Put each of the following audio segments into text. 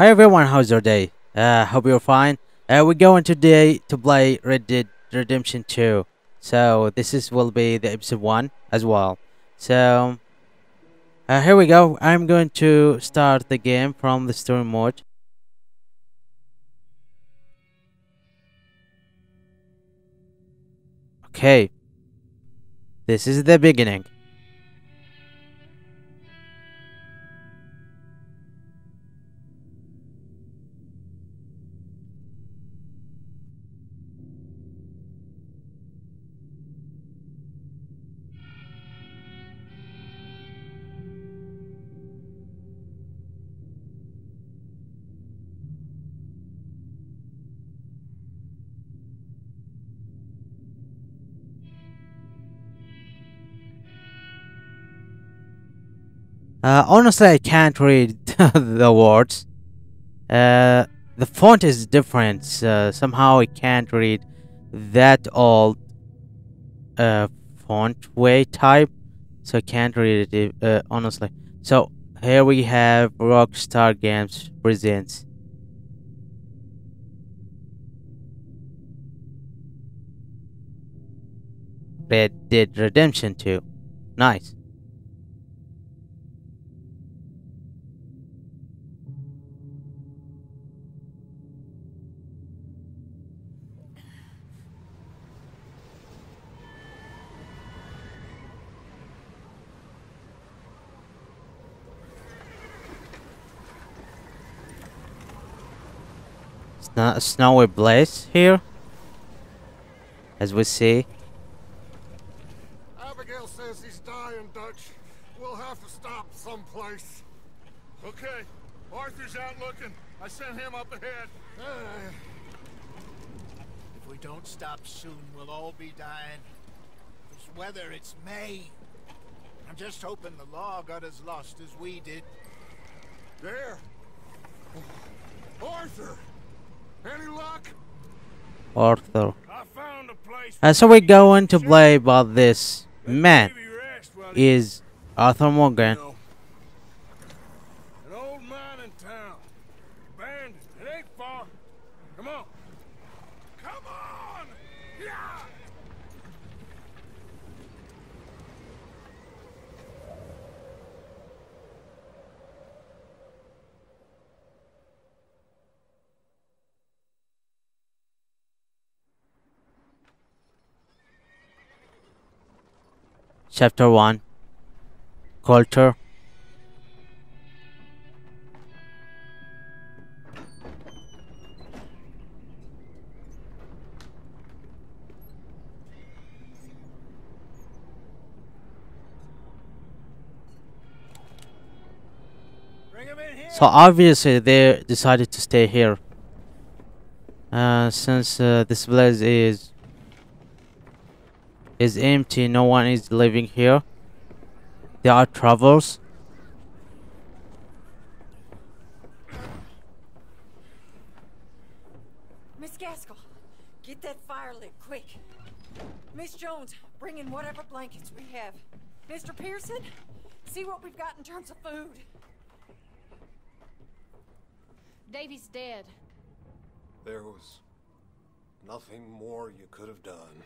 Hi everyone, how's your day? Uh, hope you're fine. Uh, we're going today to play Red Dead Redemption 2. So this is will be the episode 1 as well. So uh, here we go. I'm going to start the game from the story mode. Okay. This is the beginning. Uh, honestly, I can't read the words. Uh, the font is different. Uh, somehow I can't read that old uh, font way type, so I can't read it uh, honestly. So here we have Rockstar Games presents. Red Dead Redemption 2. Nice. Snow snowy blaze here, as we see. Abigail says he's dying, Dutch. We'll have to stop someplace. Okay, Arthur's out looking. I sent him up ahead. Uh, If we don't stop soon, we'll all be dying. This weather, it's May. I'm just hoping the law got as lost as we did. there. Arthur! Any luck? Arthur. I found a place. Uh, so we're going to play about this man Maybe rest while he- is Arthur Morgan. An old mine in town. Abandoned. It ain't far. Come on. Come on! Yeah! Chapter 1 Colter. So obviously they decided to stay here. Uh, since uh, this place is is empty, no one is living here. There are travelers. Miss Gaskill, get that fire lit quick. Miss Jones, bring in whatever blankets we have. Mr. Pearson, see what we've got in terms of food. Davey's dead. There was nothing more you could have done.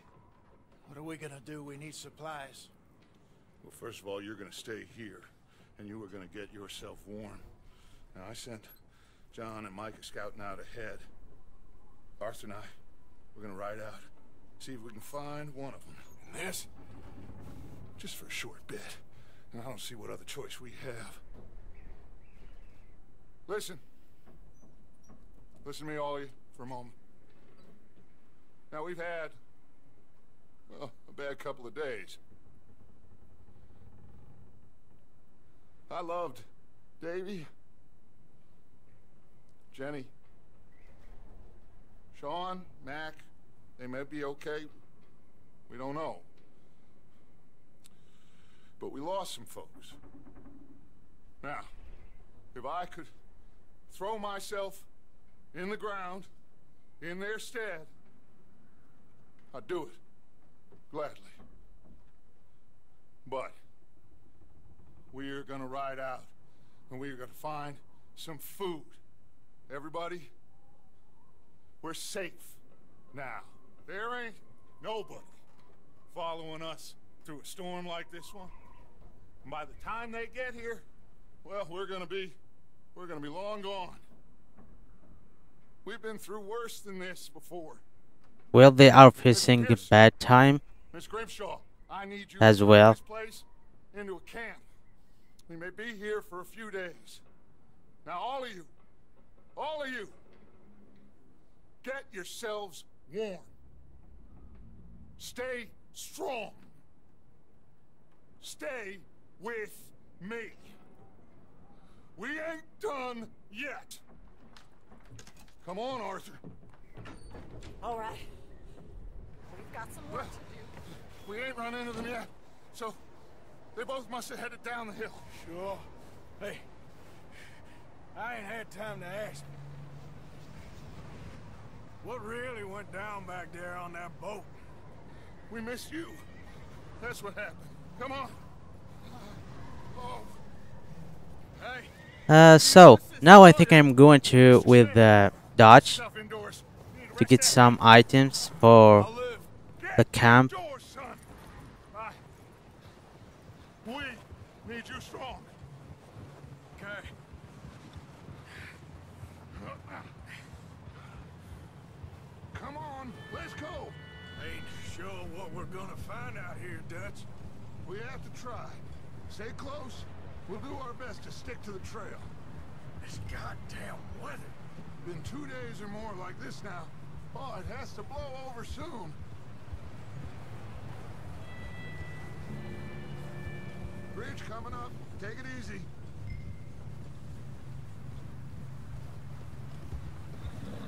What are we gonna do? We need supplies. Well, first of all, you're gonna stay here, and you are gonna get yourself warm. Now, I sent John and Micah scouting out ahead. Arthur and I, we're gonna ride out, see if we can find one of them. And this, just for a short bit. And I don't see what other choice we have. Listen. Listen to me, all of you, for a moment. Now, we've had, well, a bad couple of days. I loved Davey, Jenny, Sean, Mac. They may be okay. We don't know. But we lost some folks. Now, if I could throw myself in the ground in their stead, I'd do it gladly. But we're gonna ride out and we're gonna find some food. Everybody, we're safe now. There ain't nobody following us through a storm like this one. And by the time they get here, well, we're gonna be, we're gonna be long gone. We've been through worse than this before. Well, they are facing a bad time. Miss Grimshaw, I need you As well. this place into a camp. We may be here for a few days. Now, all of you, all of you, get yourselves warm. Stay strong. Stay with me. We ain't done yet. Come on, Arthur. All right. We've got some work to do. We ain't run into them yet, so they both must have headed down the hill. Sure. Hey, I ain't had time to ask. What really went down back there on that boat? We missed you. That's what happened. Come on. Oh. Hey, Uh, so now I think I'm going to with uh, Dodge stuff indoors. Need to get some items for I'll live. Get the camp. We need you strong. Okay. Come on, let's go. Ain't sure what we're gonna find out here, Dutch. We have to try. Stay close. We'll do our best to stick to the trail. This goddamn weather. Been two days or more like this now. Oh, it has to blow over soon. Bridge coming up. Take it easy.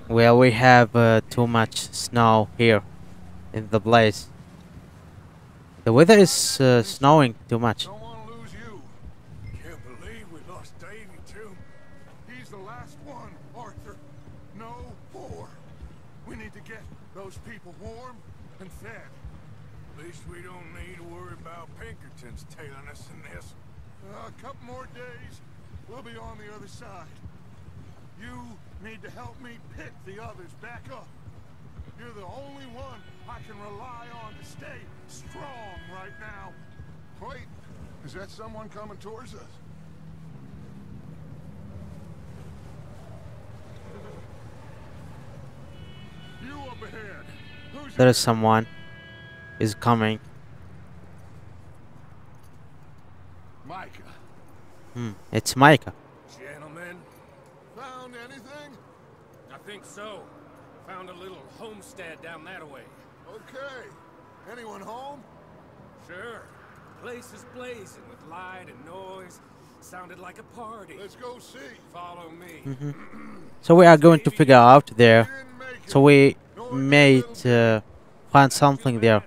Well, we have uh, too much snow here in the place. The weather is uh, snowing too much. Pinkertons tailing us in this. Uh, a couple more days, we'll be on the other side. You need to help me pick the others back up. You're the only one I can rely on to stay strong right now. Wait, is that someone coming towards us? There is someone is coming. Micah. Hmm, it's Micah. Gentlemen, Found anything? I think so. Found a little homestead down that way. Okay. Anyone home? Sure. Place is blazing with light and noise. Sounded like a party. Let's go see. Follow me. So we are going to figure out there. didn't make it. So we may uh, find something there.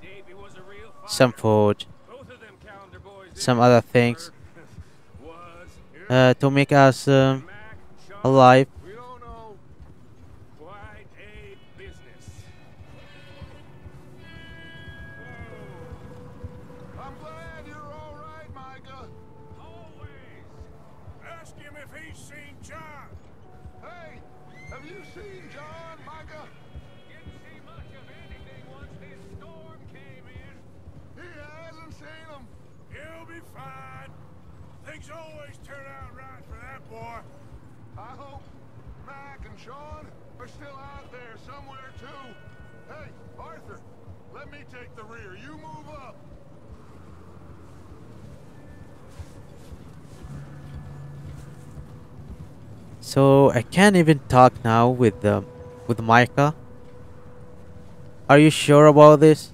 Davey was a real fighter. Some food, Both of them Callahan boys some other things was uh, to make us um, alive. Things always turn out right for that boy. I hope Mac and Sean are still out there somewhere too. Hey, Arthur, let me take the rear. You move up. So I can't even talk now with uh, with Micah. Are you sure about this?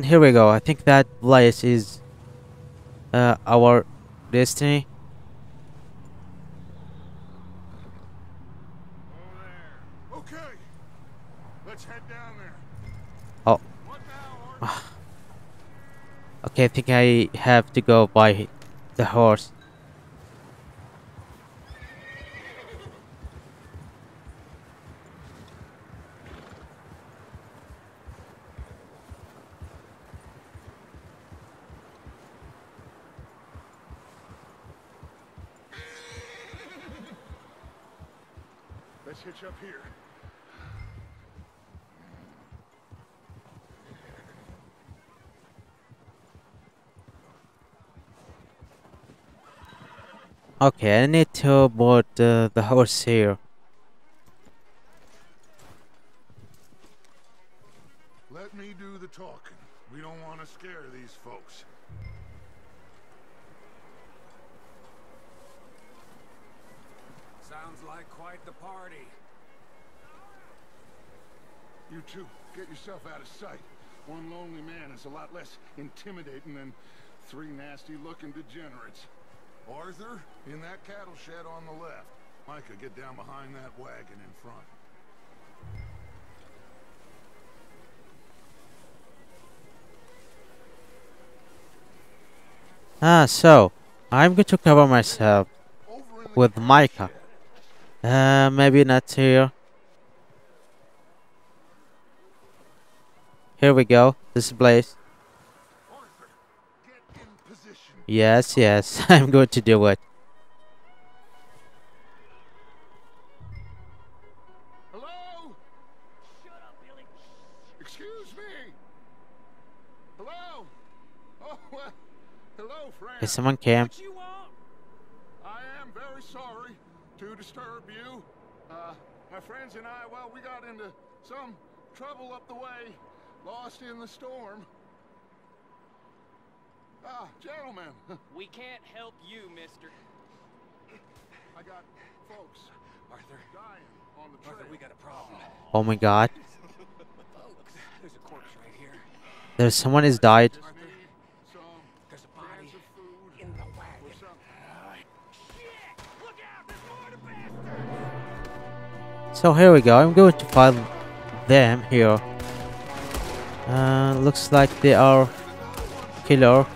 And here we go. I think that place is uh, our destiny. Okay. Let's head down there. Oh, What now, Art? okay. I think I have to go by the horse. Let's hitch up here. Okay, I need to board uh, the horse here. Let me do the talking. We don't want to scare these folks. Sounds like quite the party. You two, get yourself out of sight. One lonely man is a lot less intimidating than three nasty-looking degenerates. Arthur, in that cattle shed on the left. Micah, get down behind that wagon in front. Ah, so I'm going to cover myself with Micah. Uh, maybe not here. Here we go. This is Yes, yes, I'm going to do it. Hello? Shut up, Billy. Excuse me. Hello? Oh, well, hello, friend. Hey, someone came. What you want? I am very sorry to disturb you. Uh, my friends and I, well, we got into some trouble up the way, lost in the storm. Ah, gentlemen, We can't help you, mister. I got folks Arthur, dying on the trail. Arthur, we got a problem. Oh my god. Folks, there's a corpse right here. There's someone has died. Just need some There's a body cans of food in the or wagon. something. Shit! Look out! There's more to bastards! So here we go. I'm going to find them here. Uh, looks like they are killer.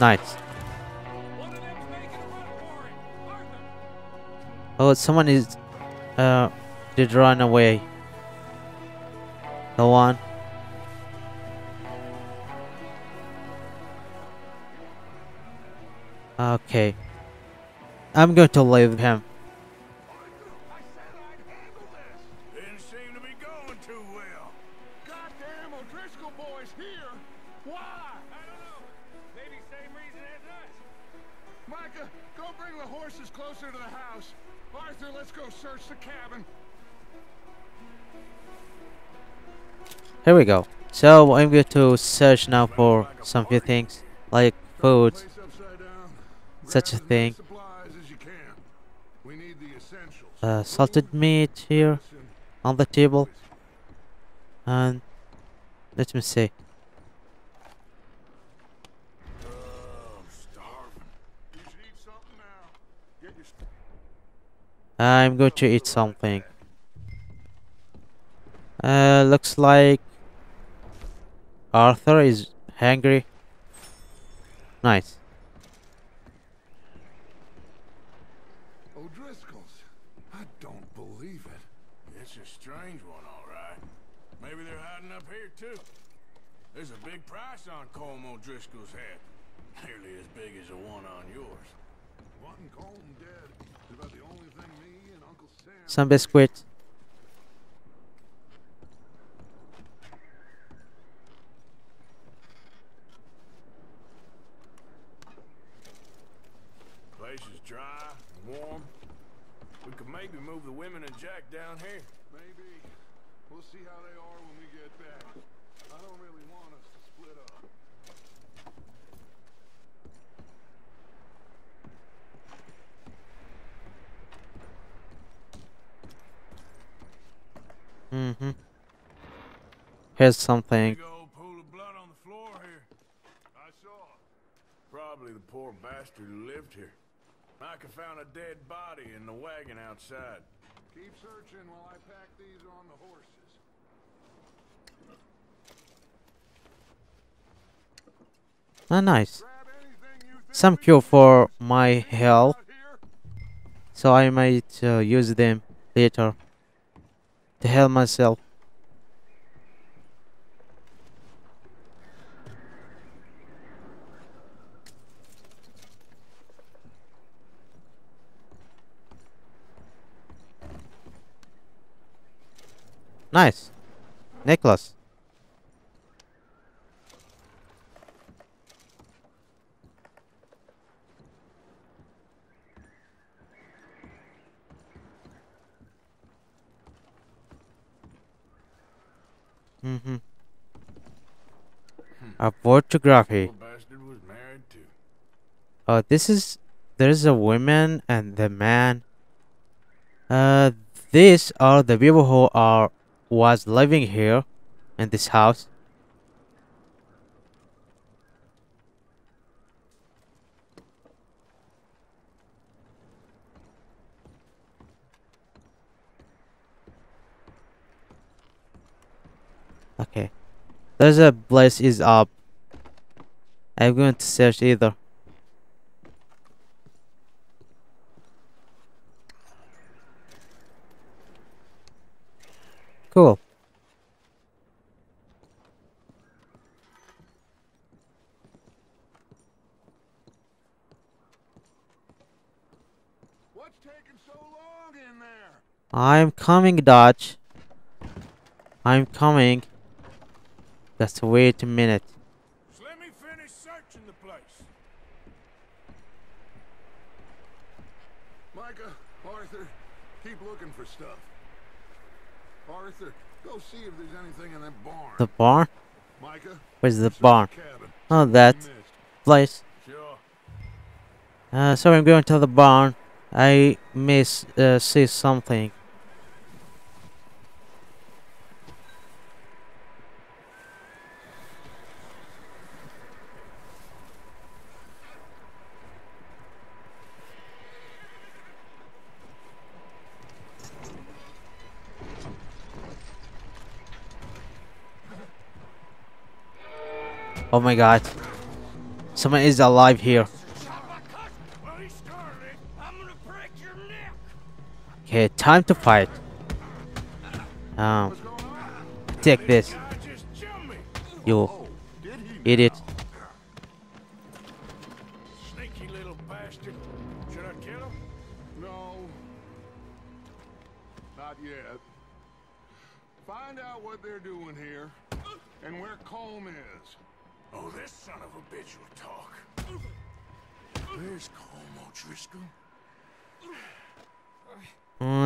Arthur! Oh, someone is uh did run away. The one. Okay. I'm going to leave him. Here we go. So I'm going to search now for some few things like food. Such a thing. Uh, salted meat here on the table. And let me see. I'm going to eat something. Uh, looks like Arthur is hungry. Nice. O'Driscoll's. I don't believe it. It's a strange one, all right. Maybe they're hiding up here, too. There's a big price on Colm O'Driscoll's head. Nearly as big as the one on yours. Wanting Colm dead is about the only thing me and Uncle Sam. Some biscuits. Place is dry, and warm. We could maybe move the women and Jack down here. Maybe. We'll see how they are when we get back. I don't really want us to split up. Mm-hmm. Here's something. Big old pool of blood on the floor here. I something. Probably the poor bastard who lived here. Micah found a dead body in the wagon outside. Keep searching while I pack these on the horses. Ah, nice. Grab anything you think Some cure for my health, so I might uh, use them later to heal myself. Nice. Necklace. Mm-hmm. A photography. Poor bastard was married too. Oh, this is there's a woman and the man. Uh, these are the people who are was living here in this house. Okay, there's a place is up. I'm going to search either. Cool. What's taking so long in there? I'm coming, Dutch. I'm coming. Just wait a minute. Let me finish searching the place. Micah, Arthur, keep looking for stuff. Arthur, go see if there's anything in that barn. The barn? Micah, Where's the barn? Oh, that place. Sure. Uh, so I'm going to the barn. I miss uh, see something. Oh my god. Someone is alive here. Okay, time to fight. Um, take this, you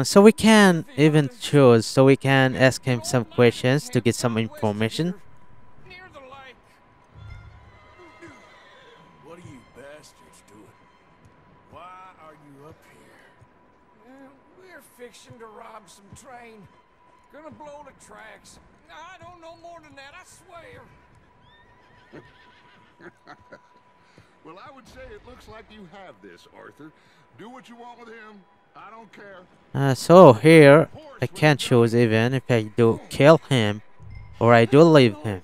so we can even choose, so we can ask him some questions to get some information. Uh, so here, I can't choose even if I do kill him or I do leave him.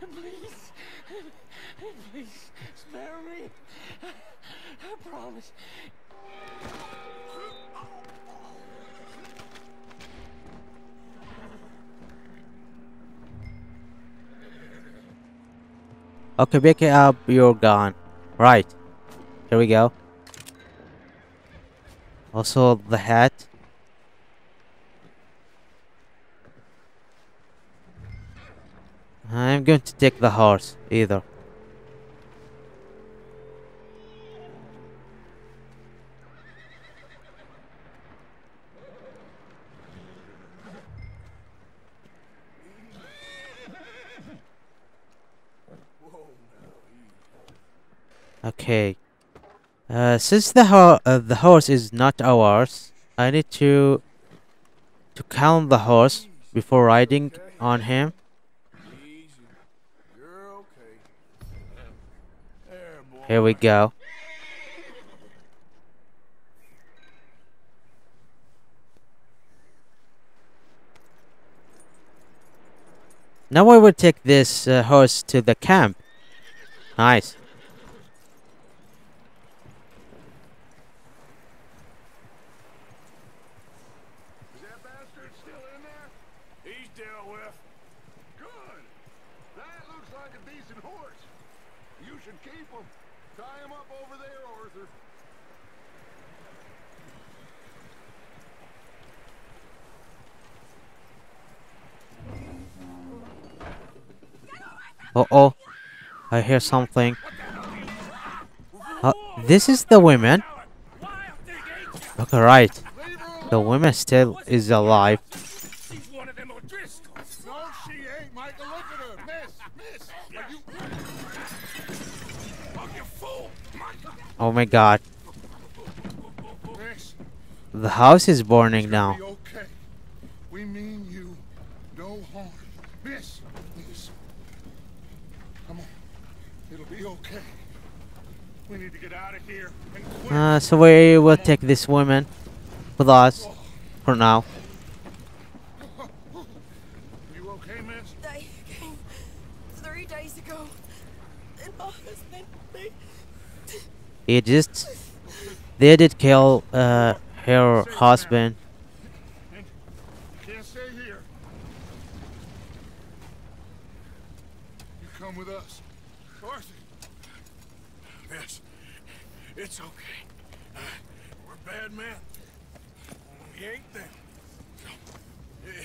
Please. Spare me. I promise. Okay, pick up your gun. Right. Here we go. Also the hat. I'm going to take the horse either. Okay. Uh, since the ho- uh, the horse is not ours, I need to to calm the horse before riding on him. Here we go. Now I will take this uh, horse to the camp. Nice. Is that bastard still in there? He's dealt with. Good. That looks like a decent horse. You should keep him. Tie him up over there, Arthur. Uh oh. I hear something. Uh, this is the women. Okay, right. The woman still is alive. Oh my god. The house is burning now. okay. We mean you no harm. Miss, miss. Come on. It'll be okay. We need to get out of here and quick. Uh, so we will take this woman with us for now. You okay, miss? They came three days ago. And my husband, they... He just they did kill uh her husband. And you can't stay here. You come with us. Arthur. Miss, it's okay. Uh, we're bad men. We ain't them. Eh,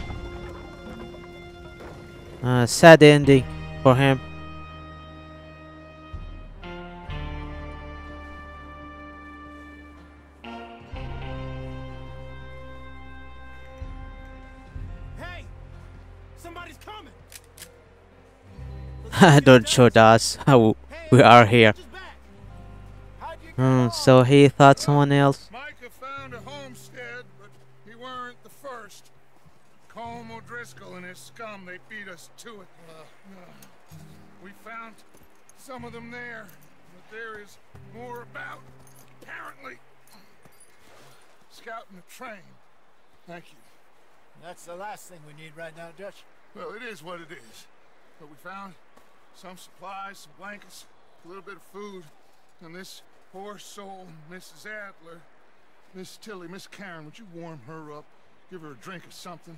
Uh, sad ending for him. Hey! Somebody's coming! Don't shoot us. How we are here. How'd you get Hmm, so he thought someone else. Micah found a homestead, but he weren't the first. Colm O'Driscoll and his scum, they beat us to it. we found some of them there, but there is more about, apparently. Scouting the train. Thank you. That's the last thing we need right now, Dutch. Well, it is what it is. But we found some supplies, some blankets, a little bit of food, and this poor soul, Mrs. Adler, Miss Tilly, Miss Karen, would you warm her up? Give her a drink or something?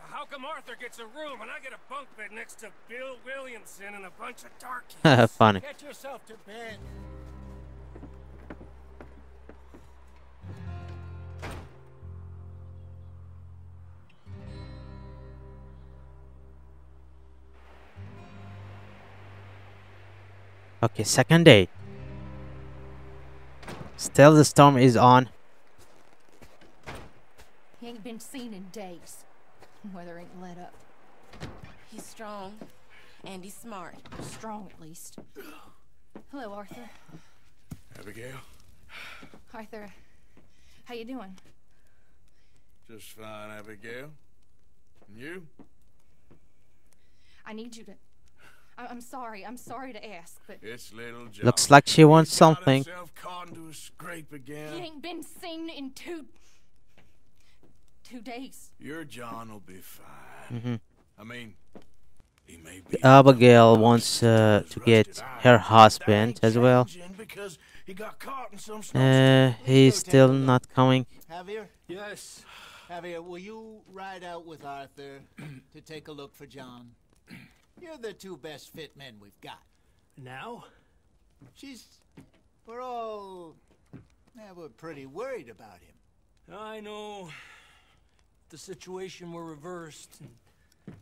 How come Arthur gets a room and I get a bunk bed next to Bill Williamson and a bunch of darkies? Funny. Get yourself to bed. Okay, second day. Still the storm is on. He ain't been seen in days. Weather ain't let up. He's strong and he's smart. Strong, at least. Hello, Arthur. Abigail? Arthur, how you doing? Just fine, Abigail. And you? I need you to... I- I'm sorry. I'm sorry to ask, but It's little John. Looks like she wants He got something. caught into a scrape again. he ain't been seen in two two days. Your John will be fine. hmm I mean, he may be. Abigail wants uh, to get her husband as well. he got caught in some Uh, he's still not coming. Javier? Yes. Javier, will you ride out with Arthur to take a look for John? You're the two best fit men we've got. Now? She's. We're all. Yeah, we're pretty worried about him. I know. The situation were reversed. And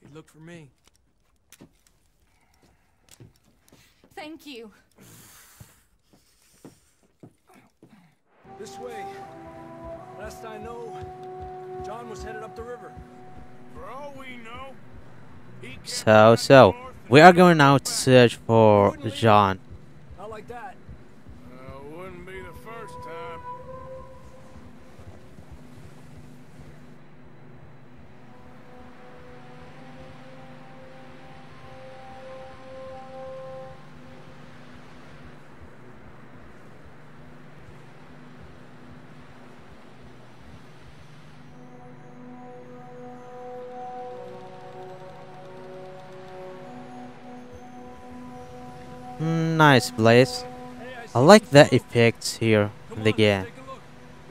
he looked for me. Thank you. This way. Last I know, John was headed up the river. For all we know, he So, so we are going now to search for John. Not like Nice place. I I like the effects here in the game. let's take a look.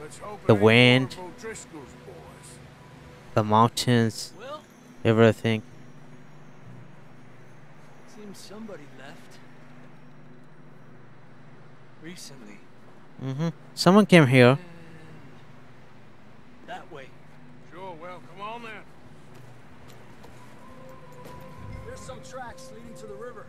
Let's hope The wind. one of O'Driscoll's boys. The mountains, Well, everything. seems somebody left. Recently. hmm Someone came here. That way. Sure, well, come on then. There's some tracks leading to the river.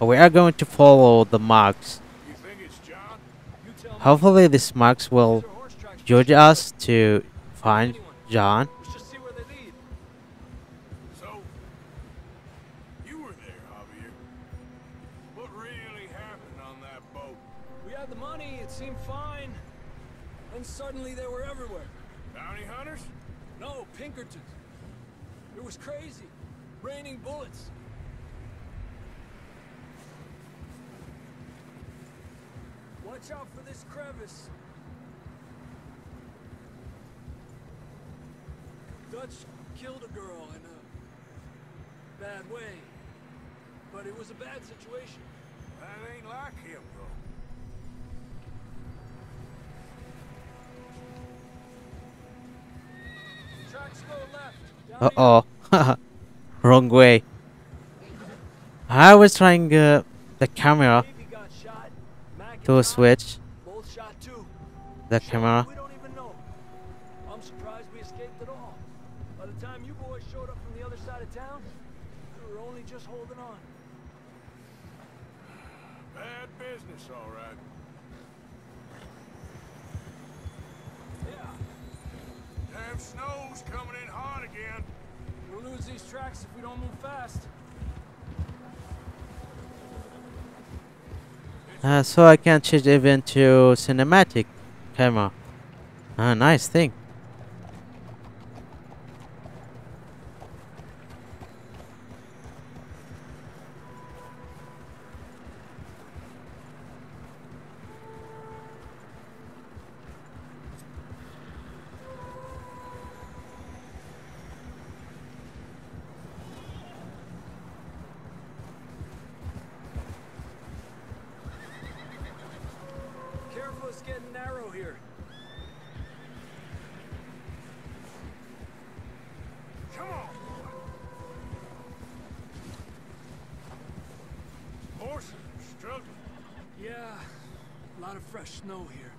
We are going to follow the marks. Hopefully, these marks will judge us to find John. I was trying uh, the camera Davey got shot. Mac and to switch Both shot too. the camera. Uh, so I can change even to cinematic camera. Ah, nice thing. Are struggling. Yeah, a lot of fresh snow here.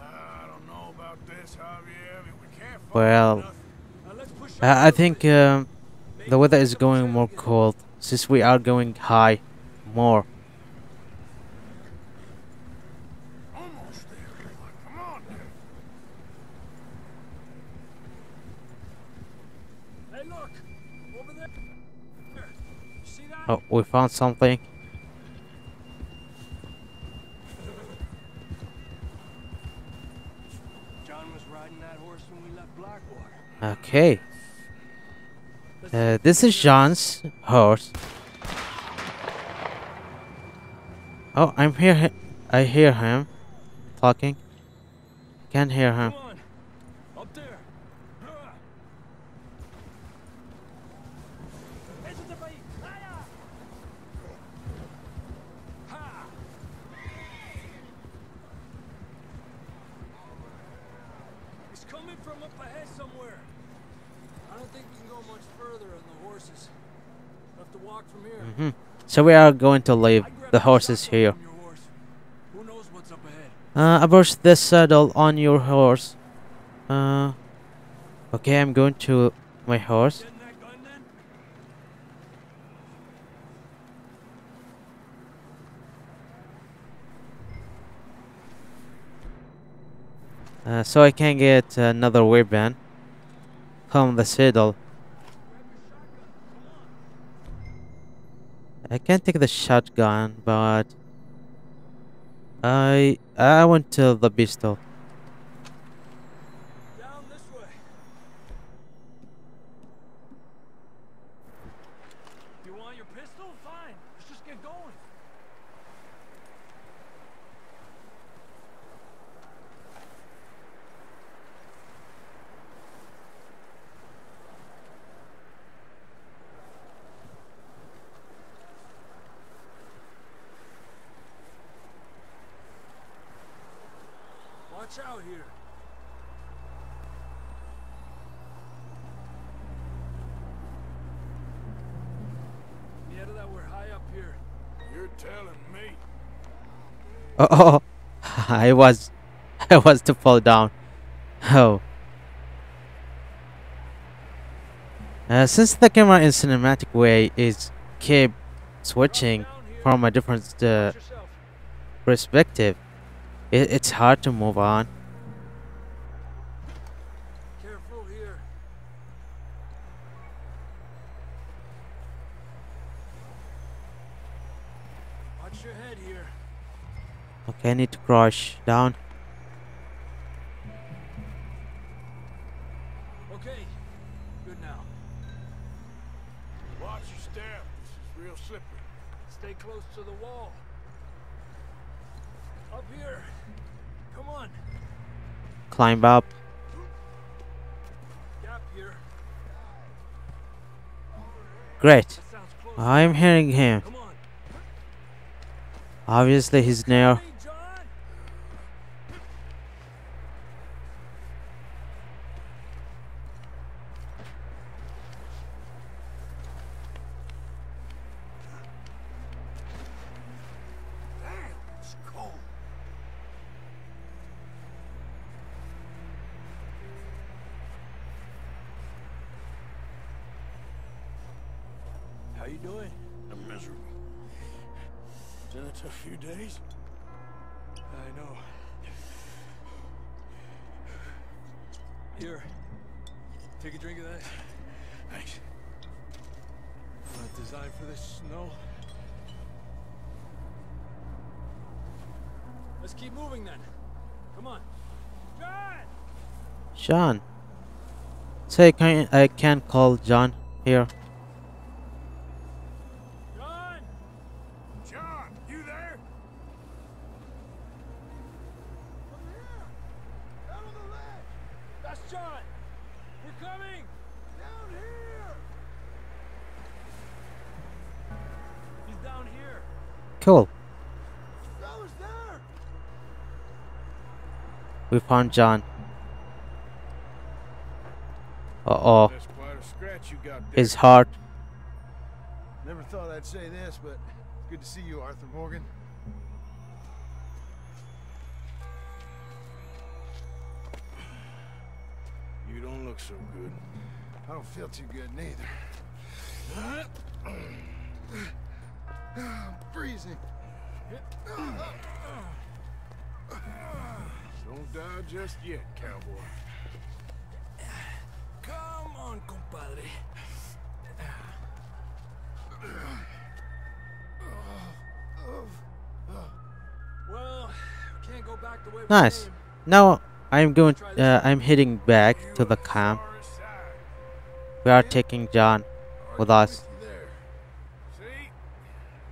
I don't know about this, Javier. I mean, we can't find Well, nothing. Now let's push I, on a I little think bit. um, the weather is pick up a going more cold since we are going high more. Almost there. Come on. Hey, look! Over there! There. You see that? Oh, we found something. John was riding that horse when we left Blackwater. Okay. Uh, this is John's horse. Oh, I'm here. I hear him talking. Can't hear him. So we are going to leave the horses here. Uh, approach this saddle on your horse. Uh, okay, I'm going to my horse. Uh, so I can get another weapon from the saddle. I can't take the shotgun, but I I want to the pistol. Down this way. You want your pistol? Fine. Let's just get going. Watch out here. Yeah, that we're high up here. You're telling me. Oh. I was I was to fall down. Oh. Uh, since the camera in cinematic way is keep switching from a different uh, perspective, it, it's hard to move on. Careful here. Watch your head here. Okay, it crash down. Okay. Good now. Watch your step. This is real slippery. Stay close to the wall. Up here. Come on. Climb up. Gap here. Great. That sounds close. I'm hearing him. Obviously, he's near. You doing? I'm miserable. Been a tough few days. I know. Here. Take a drink of that. Thanks. Not designed for this snow. Let's keep moving then. Come on. John! John. Say, can I can call John here? You got there. His heart. Never thought I'd say this, but it's good to see you, Arthur Morgan. You don't look so good. I don't feel too good neither. I'm freezing. Don't die just yet, cowboy. Come on, compadre. Well, we can't go back the way we Nice. came. Now I'm going. Uh, I'm heading back to the camp. We are taking John with us. There. See?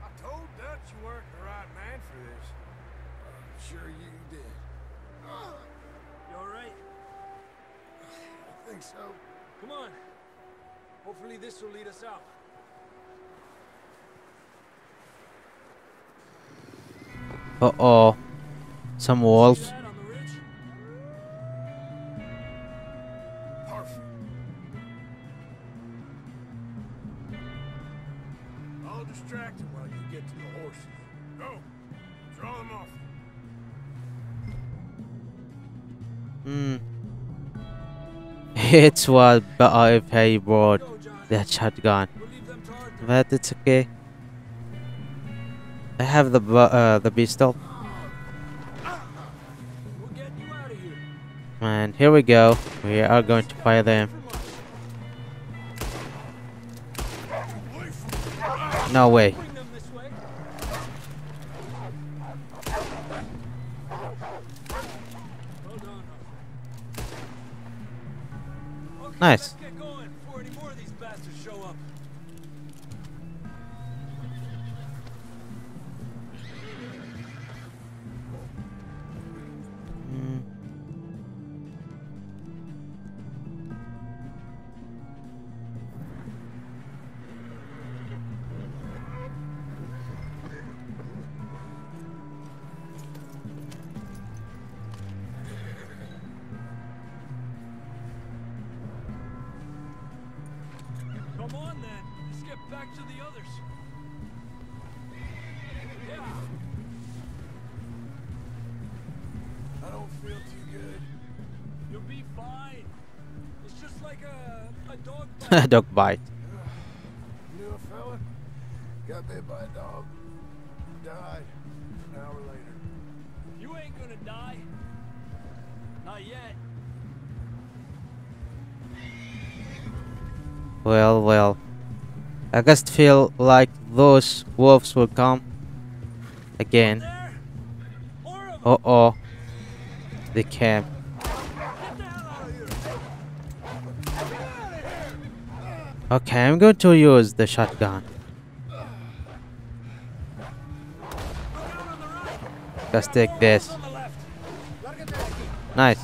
I told Dutch you weren't the right man for this. I'm sure you did. You alright? I think so. Come on. Hopefully this will lead us out. Uh oh. Some wolves. See that on the ridge? Perfect. I'll distract him while you get to the horses. Go. Draw them off. Hmm. It's what better if I brought that shotgun. We'll leave them to Arthur. But it's okay. I have the uh, the pistol. And here we go. We are going to fire them. No way. Bring dog bite. Knew a fella? Got bit by a dog. Died an hour later. you ain't gonna die. Not yet. Well, well. I just feel like those wolves will come again. There. More of 'em. Uh oh. They came. Okay, I'm going to use the shotgun. Just take this. Nice.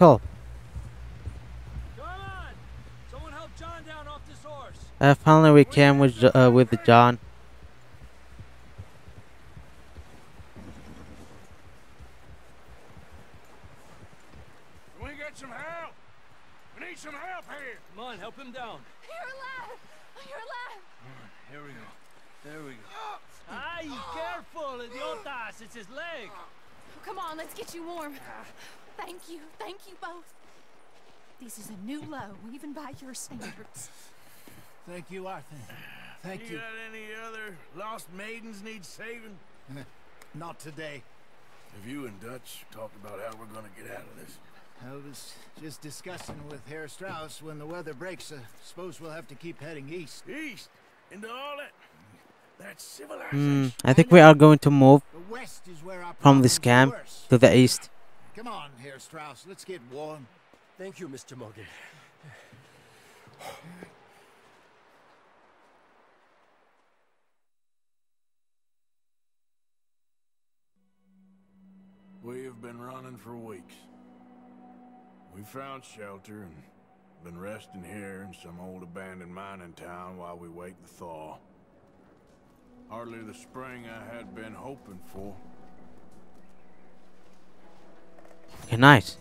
Horse. Uh, finally, we came with uh, with John. We get some help. We need some help here. Come on, help him down. You're alive! You're alive! Here we go. There we go. Ay, careful, idiotas! It's his leg. Come on, let's get you warm. Thank you, thank you both. This is a new low, even by your standards. Thank you, Arthur. Thank you you. got any other lost maidens need saving? Not today. Have you and Dutch talked about how we're gonna get out of this? I was just discussing with Herr Strauss when the weather breaks. I suppose we'll have to keep heading east. East into all that that civilization. Hmm. I think we are going to move west is where from this camp worse. to the east. Come on Herr Strauss. Let's get warm. Thank you, Mr. Morgan. We have been running for weeks. We found shelter and been resting here in some old abandoned mining town while we wait the thaw. Hardly the spring I had been hoping for. Okay, nice.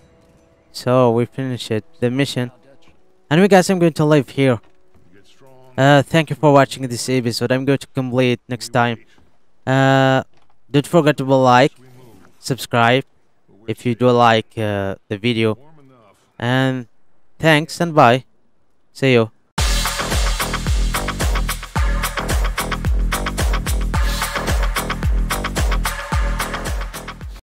So we finished it, the mission. Anyway, guys, I'm going to leave here. Uh, thank you for watching this episode. I'm going to complete next time. Uh, don't forget to like, subscribe if you do like uh, the video. And thanks and bye. See you.